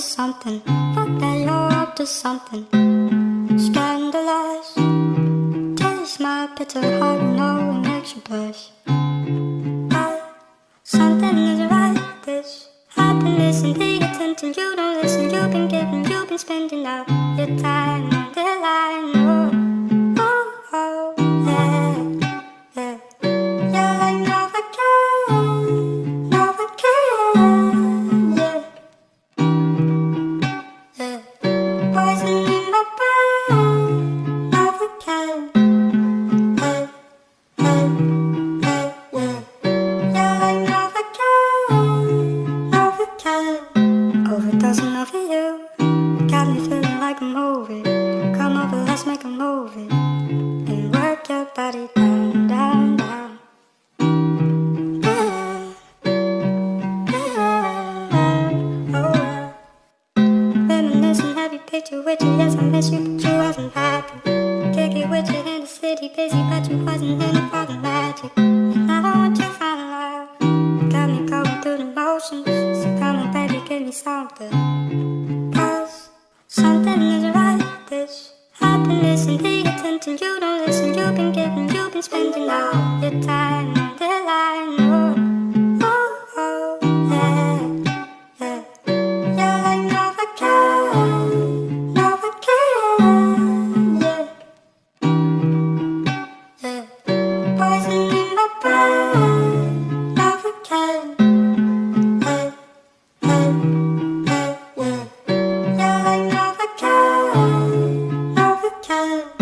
something. Fuck that you're up to something. Scandalized. Taste my bitter heart, know it makes you blush. Something is right. This been listening, paying attention. You don't listen. You've been giving, you've been spending all your time. but doesn't love you. Got me feeling like a movie. Come over, let's make a movie. And work your body down, down, down. Reminiscing every picture with you, yes, I miss you, but you wasn't happy. Kick it with you in the city, busy, but you wasn't in it for the magic. something else. Something is right. This happiness and paying attention. You don't listen. You've been giving. You've been spending all your time. time.